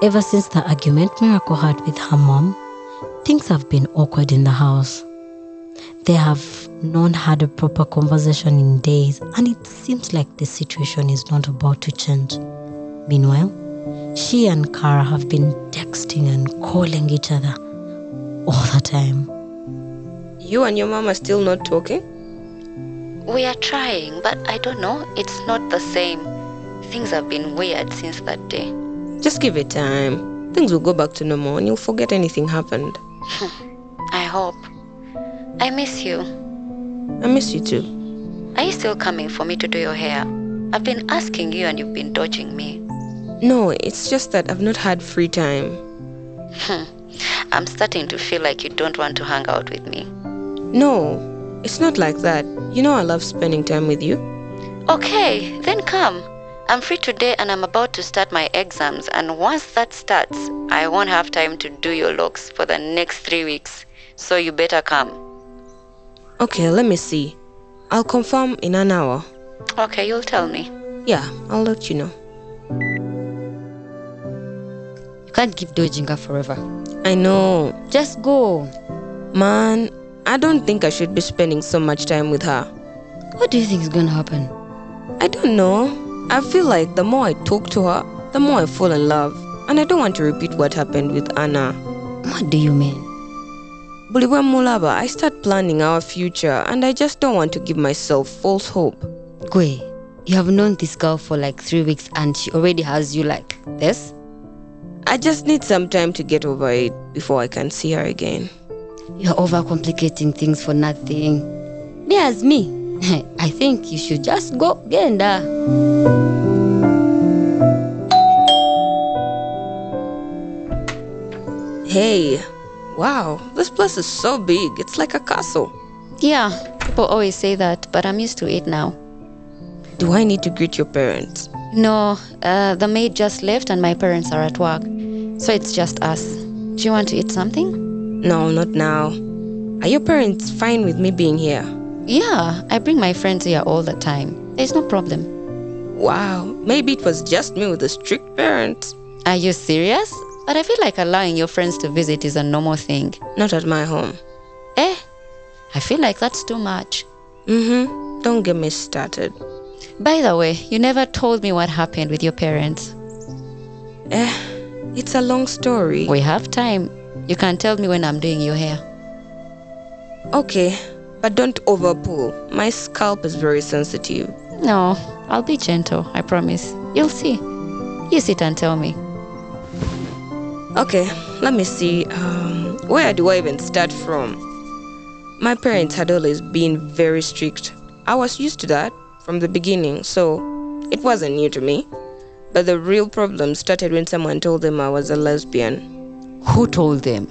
Ever since the argument Miracle had with her mom, things have been awkward in the house. They have not had a proper conversation in days, and it seems like the situation is not about to change. Meanwhile, she and Kara have been texting and calling each other all the time. You and your mom are still not talking? We are trying, but I don't know. It's not the same. Things have been weird since that day. Just give it time. Things will go back to normal and you'll forget anything happened. I hope. I miss you. I miss you too. Are you still coming for me to do your hair? I've been asking you and you've been dodging me. No, it's just that I've not had free time. I'm starting to feel like you don't want to hang out with me. No, it's not like that. You know I love spending time with you. Okay, then come. I'm free today and I'm about to start my exams, and once that starts, I won't have time to do your locks for the next three weeks. So you better come. Okay, let me see. I'll confirm in an hour. Okay, you'll tell me. Yeah, I'll let you know. You can't keep dodging her forever. I know. Just go. Man, I don't think I should be spending so much time with her. What do you think is going to happen? I don't know. I feel like the more I talk to her, the more I fall in love. And I don't want to repeat what happened with Anna. What do you mean? Buliwe Mulaba, I start planning our future and I just don't want to give myself false hope. Gwe, you have known this girl for like three weeks and she already has you like this? I just need some time to get over it before I can see her again. You're overcomplicating things for nothing. Me as me. I think you should just go genda. Hey, wow, this place is so big. It's like a castle. Yeah, people always say that, but I'm used to it now. Do I need to greet your parents? No, uh, the maid just left and my parents are at work. So it's just us. Do you want to eat something? No, not now. Are your parents fine with me being here? Yeah, I bring my friends here all the time. There's no problem. Wow, maybe it was just me with a strict parent. Are you serious? But I feel like allowing your friends to visit is a normal thing. Not at my home. Eh? I feel like that's too much. Mm-hmm. Don't get me started. By the way, you never told me what happened with your parents. Eh, it's a long story. We have time. You can tell me when I'm doing your hair. Okay, but don't overpull. My scalp is very sensitive. No, I'll be gentle, I promise. You'll see. You sit and tell me. Okay, let me see. Um, where do I even start from? My parents had always been very strict. I was used to that from the beginning, so it wasn't new to me. But the real problem started when someone told them I was a lesbian. Who told them?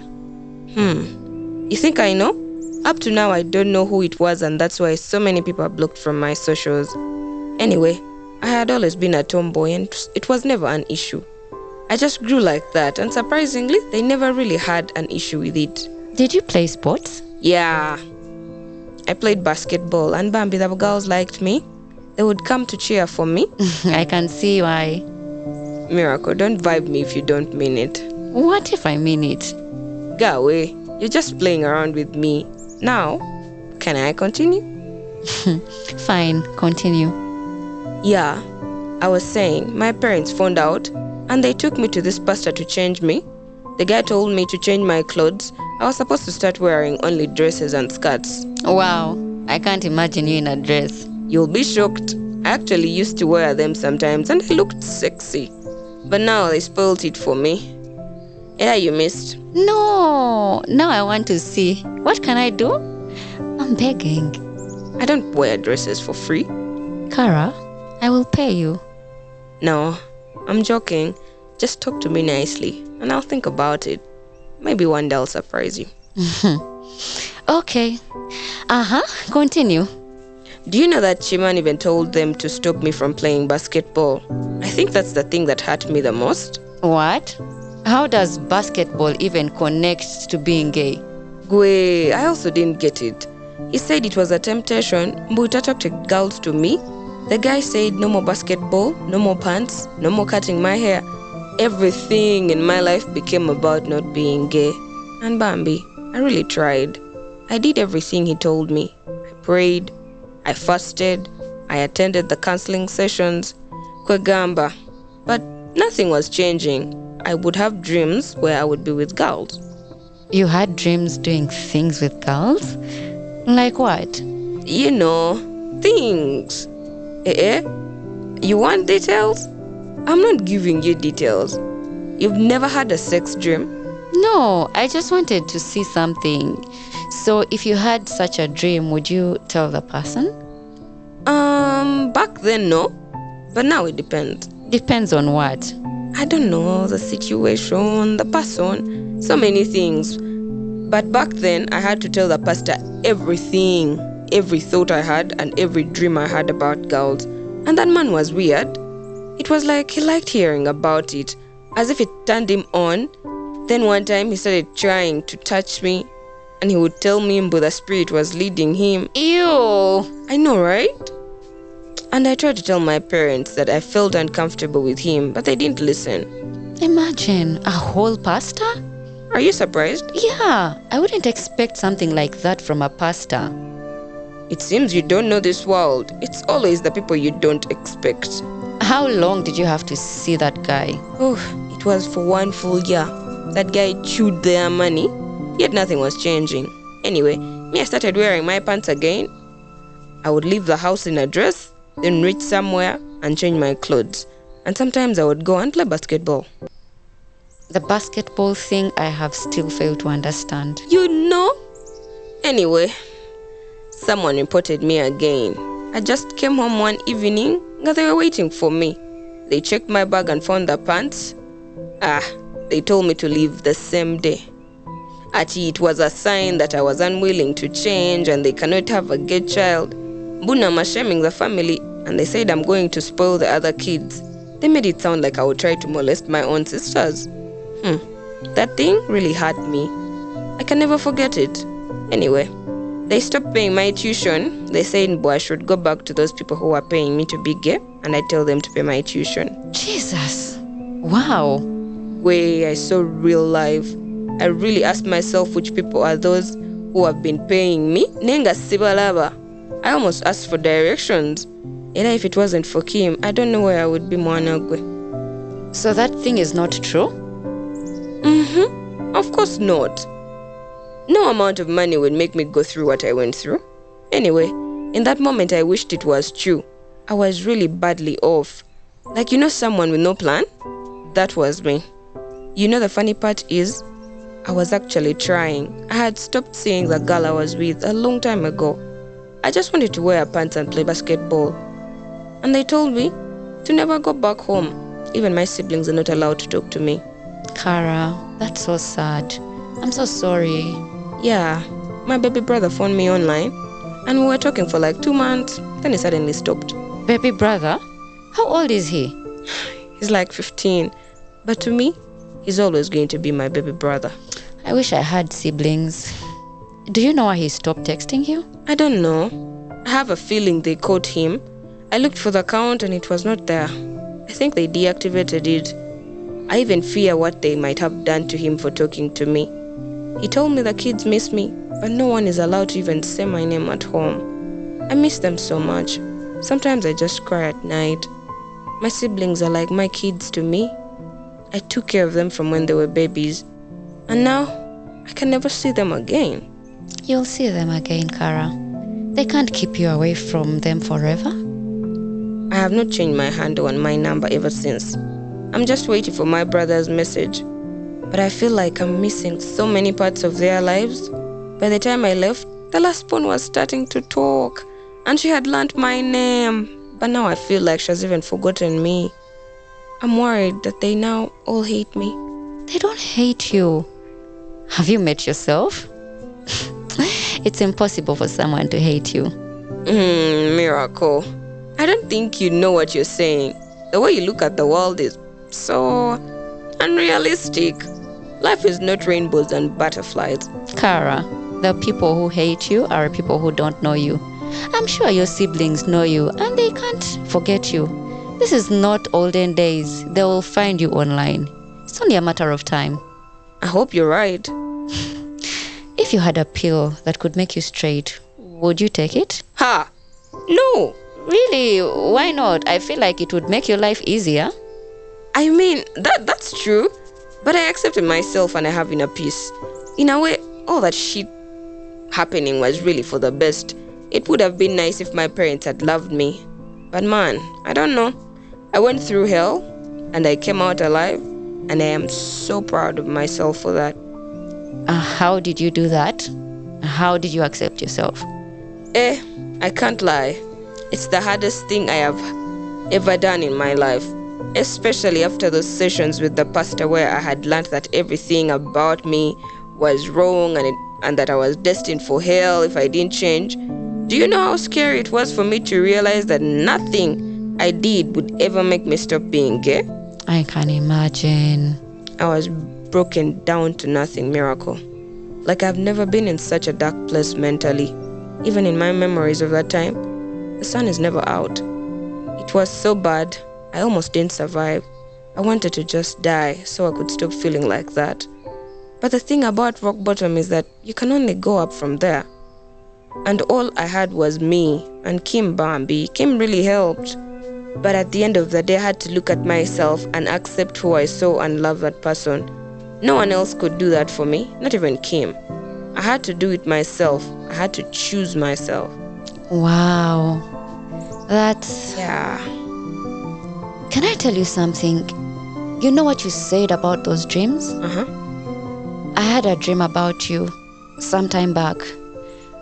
Hmm. You think I know? Up to now, I don't know who it was, and that's why so many people are blocked from my socials. Anyway, I had always been a tomboy, and it was never an issue. I just grew like that, and surprisingly, they never really had an issue with it. Did you play sports? Yeah. I played basketball, and Bambi, the girls liked me. They would come to cheer for me. I can see why. Miracle, don't vibe me if you don't mean it. What if I mean it? Go away. You're just playing around with me. Now, can I continue? Fine, continue. Yeah, I was saying, my parents found out and they took me to this pastor to change me. The guy told me to change my clothes. I was supposed to start wearing only dresses and skirts. Wow, I can't imagine you in a dress. You'll be shocked. I actually used to wear them sometimes and I looked sexy. But now they spoiled it for me. Yeah, you missed. No, now I want to see. What can I do? I'm begging. I don't wear dresses for free. Kara, I will pay you. No, I'm joking. Just talk to me nicely and I'll think about it. Maybe one day I'll surprise you. Okay. Uh huh. Continue. Do you know that Chiman even told them to stop me from playing basketball? I think that's the thing that hurt me the most. What? How does basketball even connect to being gay? Gwe, I also didn't get it. He said it was a temptation, but attracted girls to me. The guy said no more basketball, no more pants, no more cutting my hair. Everything in my life became about not being gay. And Bambi, I really tried. I did everything he told me. I prayed, I fasted, I attended the counseling sessions, Kwegamba. But nothing was changing. I would have dreams where I would be with girls. You had dreams doing things with girls? Like what? You know, things. Eh? eh? You want details? I'm not giving you details. You've never had a sex dream? No, I just wanted to see something. So, if you had such a dream, would you tell the person? Um, back then, no. But now it depends. Depends on what. I don't know, the situation, the person, so many things. But back then, I had to tell the pastor everything, every thought I had, and every dream I had about girls. And that man was weird. It was like he liked hearing about it, as if it turned him on. Then one time he started trying to touch me, and he would tell me but the spirit was leading him. Ew! I know, right? And I tried to tell my parents that I felt uncomfortable with him, but they didn't listen. Imagine a whole pastor? Are you surprised? Yeah, I wouldn't expect something like that from a pastor. It seems you don't know this world. It's always the people you don't expect. How long did you have to see that guy? Oh, it was for one full year. That guy chewed their money, yet nothing was changing. Anyway, me, I started wearing my pants again. I would leave the house in a dress, then reach somewhere and change my clothes. And sometimes I would go and play basketball. The basketball thing I have still failed to understand. You know? Anyway, someone reported me again. I just came home one evening and they were waiting for me. They checked my bag and found the pants. Ah, they told me to leave the same day. Ati, it was a sign that I was unwilling to change and they cannot have a gay child. Mbuna am shaming the family and they said I'm going to spoil the other kids. They made it sound like I would try to molest my own sisters. Hmm, that thing really hurt me. I can never forget it. Anyway, they stopped paying my tuition. They said boy, I should go back to those people who were paying me to be gay and I tell them to pay my tuition. Jesus! Wow! Way I saw real life. I really asked myself which people are those who have been paying me. Nenga Sibalaba. I almost asked for directions. And if it wasn't for Kim, I don't know where I would be Mwanagwe. So that thing is not true? Mm-hmm. Of course not. No amount of money would make me go through what I went through. Anyway, in that moment I wished it was true. I was really badly off. Like you know someone with no plan? That was me. You know the funny part is I was actually trying. I had stopped seeing the girl I was with a long time ago. I just wanted to wear pants and play basketball. And they told me to never go back home. Even my siblings are not allowed to talk to me. Kara, that's so sad. I'm so sorry. Yeah, my baby brother phoned me online and we were talking for like two months. Then he suddenly stopped. Baby brother? How old is he? He's like 15. But to me, he's always going to be my baby brother. I wish I had siblings. Do you know why he stopped texting you? I don't know. I have a feeling they caught him. I looked for the account and it was not there. I think they deactivated it. I even fear what they might have done to him for talking to me. He told me the kids miss me, but no one is allowed to even say my name at home. I miss them so much. Sometimes I just cry at night. My siblings are like my kids to me. I took care of them from when they were babies. And now I can never see them again. You'll see them again, Kara. They can't keep you away from them forever. I have not changed my handle and my number ever since. I'm just waiting for my brother's message. But I feel like I'm missing so many parts of their lives. By the time I left, the last one was starting to talk, and she had learned my name. But now I feel like she's even forgotten me. I'm worried that they now all hate me. They don't hate you. Have you met yourself? it's impossible for someone to hate you. Mm, miracle. I don't think you know what you're saying. The way you look at the world is so unrealistic. Life is not rainbows and butterflies. Kara, the people who hate you are people who don't know you. I'm sure your siblings know you and they can't forget you. This is not olden days. They will find you online. It's only a matter of time. I hope you're right. If you had a pill that could make you straight, would you take it? Ha! No! Really? Why not? I feel like it would make your life easier. I mean, that that's true. But I accepted myself and I have inner peace. In a way, all that shit happening was really for the best. It would have been nice if my parents had loved me. But man, I don't know. I went through hell and I came out alive, and I am so proud of myself for that. Uh, how did you do that? How did you accept yourself? Eh, I can't lie. It's the hardest thing I have ever done in my life, especially after those sessions with the pastor where I had learned that everything about me was wrong and, it, and that I was destined for hell if I didn't change. Do you know how scary it was for me to realize that nothing I did would ever make me stop being gay? I can imagine. I was broken down to nothing, miracle. Like I've never been in such a dark place mentally. Even in my memories of that time, the sun is never out. It was so bad, I almost didn't survive. I wanted to just die so I could stop feeling like that. But the thing about rock bottom is that you can only go up from there. And all I had was me and Kim Bambi. Kim really helped. But at the end of the day, I had to look at myself and accept who I saw and love that person. No one else could do that for me, not even Kim. I had to do it myself. I had to choose myself. Wow. That's. Yeah. Can I tell you something? You know what you said about those dreams? Uh huh. I had a dream about you some time back.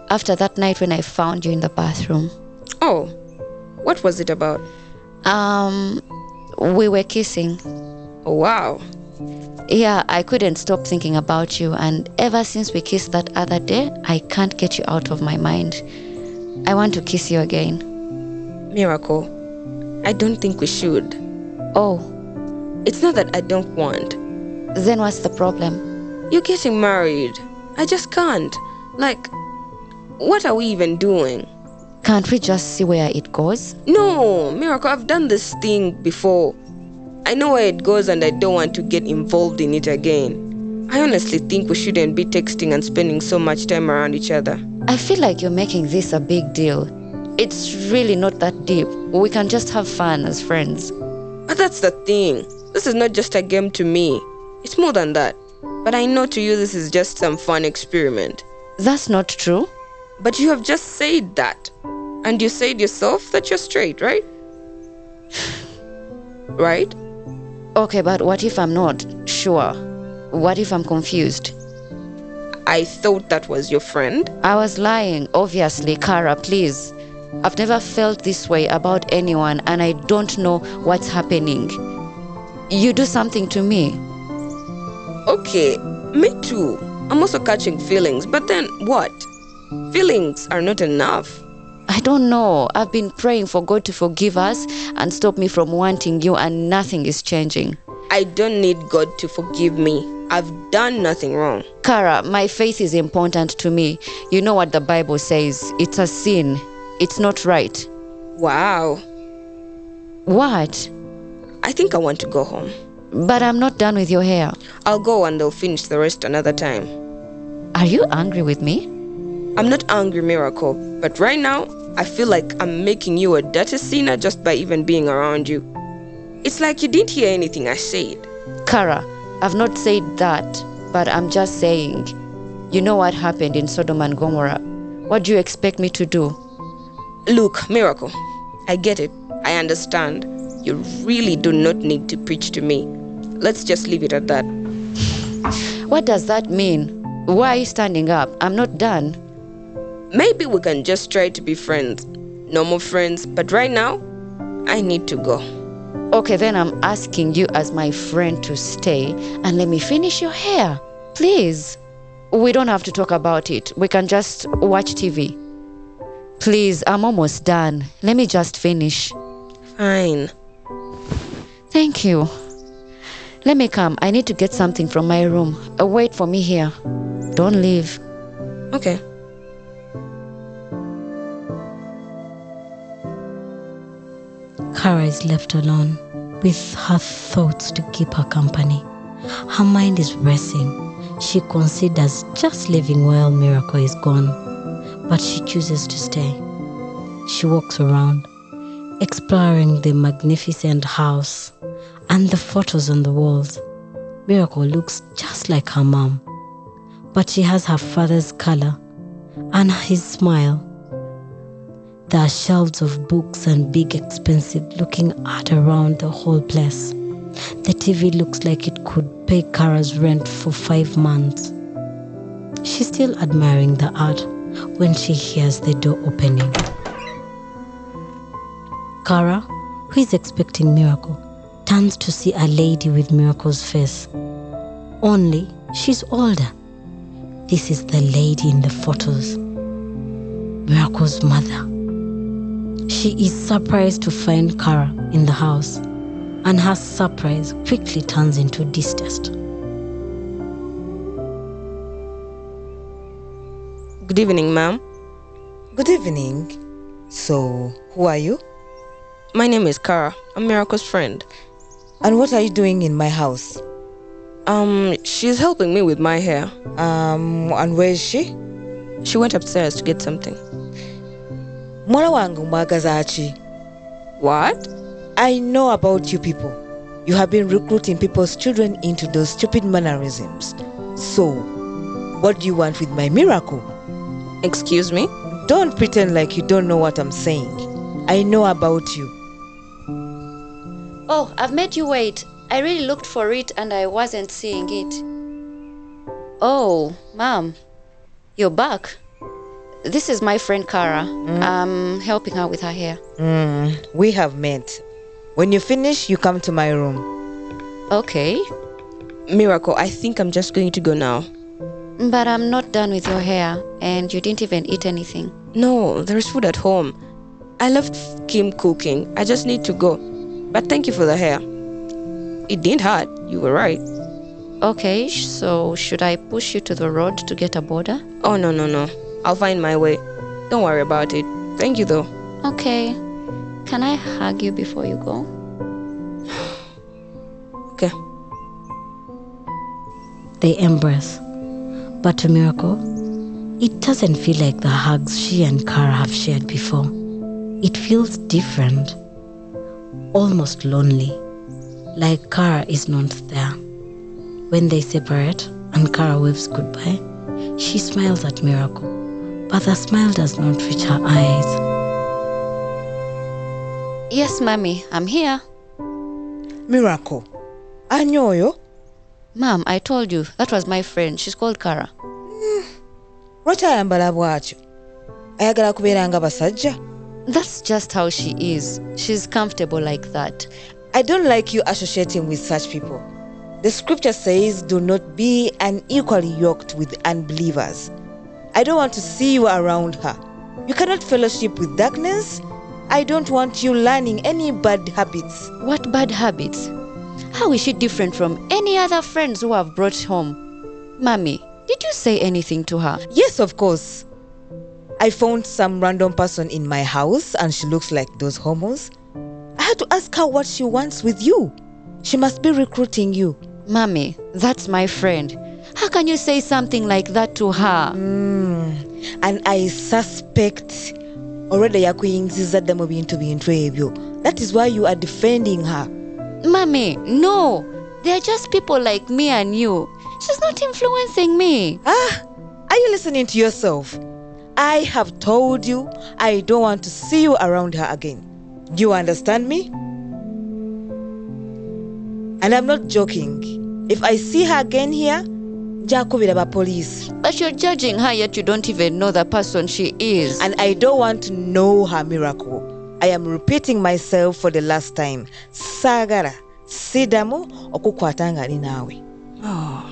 After that night when I found you in the bathroom. Oh, what was it about? Um, we were kissing. Oh, wow. Yeah, I couldn't stop thinking about you, and ever since we kissed that other day, I can't get you out of my mind. I want to kiss you again. Miracle. I don't think we should. Oh, It's not that I don't want. then what's the problem? You're getting married. I just can't. Like, what are we even doing? Can't we just see where it goes? No, Miracle, I've done this thing before. I know where it goes and I don't want to get involved in it again. I honestly think we shouldn't be texting and spending so much time around each other. I feel like you're making this a big deal. It's really not that deep. We can just have fun as friends. But that's the thing. This is not just a game to me. It's more than that. But I know to you this is just some fun experiment. That's not true. But you have just said that. And you said yourself that you're straight, right? right? Okay, but what if I'm not sure? What if I'm confused? I thought that was your friend. I was lying, obviously. Kara, please. I've never felt this way about anyone, and I don't know what's happening. You do something to me. Okay, me too. I'm also catching feelings, but then what? Feelings are not enough. I don't know. I've been praying for God to forgive us and stop me from wanting you, and nothing is changing. I don't need God to forgive me. I've done nothing wrong. Kara, my faith is important to me. You know what the Bible says it's a sin, it's not right. Wow. What? I think I want to go home. But I'm not done with your hair. I'll go and they'll finish the rest another time. Are you angry with me? I'm not angry, Miracle, but right now, I feel like I'm making you a dirty sinner just by even being around you. It's like you didn't hear anything I said. Kara, I've not said that, but I'm just saying. You know what happened in Sodom and Gomorrah. What do you expect me to do? Look, Miracle, I get it. I understand. You really do not need to preach to me. Let's just leave it at that. What does that mean? Why are you standing up? I'm not done. Maybe we can just try to be friends. Normal friends, but right now, I need to go. Okay, then I'm asking you as my friend to stay and let me finish your hair. Please. We don't have to talk about it. We can just watch TV. Please, I'm almost done. Let me just finish. Fine. Thank you. Let me come. I need to get something from my room. Wait for me here. Don't leave. Okay. Kara is left alone with her thoughts to keep her company. Her mind is racing. She considers just leaving while Miracle is gone, but she chooses to stay. She walks around, exploring the magnificent house and the photos on the walls. Miracle looks just like her mom, but she has her father's color and his smile. There are shelves of books and big expensive looking art around the whole place. The TV looks like it could pay Kara's rent for five months. She's still admiring the art when she hears the door opening. Kara, who is expecting Miracle, turns to see a lady with Miracle's face. Only she's older. This is the lady in the photos. Miracle's mother. She is surprised to find Kara in the house, and her surprise quickly turns into distaste. Good evening, ma'am. Good evening. So, who are you? My name is Kara. I'm Miracle's friend. And what are you doing in my house? Um, she's helping me with my hair. Um, and where is she? She went upstairs to get something. Mwana wange mwagaza ki? What? I know about you people. You have been recruiting people's children into those stupid mannerisms. So, what do you want with my miracle? Excuse me? Don't pretend like you don't know what I'm saying. I know about you. Oh, I've made you wait. I really looked for it and I wasn't seeing it. Oh, mom you're back. This is my friend Kara. I'm helping her with her hair. Mm, we have met. When you finish, you come to my room. Okay, Miracle, I think I'm just going to go now. but I'm not done with your hair and you didn't even eat anything. No, there's food at home. I left Kim cooking. I just need to go. But thank you for the hair. It didn't hurt. You were right. Okay, so should I push you to the road to get a border? Oh, no, no, no. I'll find my way. Don't worry about it. Thank you, though. Okay. Can I hug you before you go? Okay. They embrace. But to Miracle, it doesn't feel like the hugs she and Kara have shared before. It feels different, almost lonely, like Kara is not there. When they separate and Kara waves goodbye, she smiles at Miracle, but the smile does not reach her eyes. Yes, mommy, I'm here. Miracle. Anyoyo? Mom, I told you that was my friend. She's called Kara. Hmm. Lwaki ayambala bw'atyo? Ayagala kubeera nga basajja? That's just how she is. She's comfortable like that. I don't like you associating with such people. The scripture says, Do not be unequally yoked with unbelievers. I don't want to see you around her. You cannot fellowship with darkness. I don't want you learning any bad habits. What bad habits? How is she different from any other friends who have brought home? Mommy, did you say anything to her? Yes, of course. I found some random person in my house and she looks like those homos. I had to ask her what she wants with you. She must be recruiting you. Mommy, that's my friend. How can you say something like that to her? Mm. And I suspect already yakuyingiza dda mu bintu bintu ebyo. That is why you are defending her. Mommy, no. They're just people like me and you. She's not influencing me. Ah, are you listening to yourself? I have told you I don't want to see you around her again. Do you understand me? And I'm not joking. If I see her again here, njakubira ba police. But you're judging her, yet you don't even know the person she is. And I don't want to know her miracle. I am repeating myself for the last time. Saagala sidamu okukwatanga ali naawe. Oh,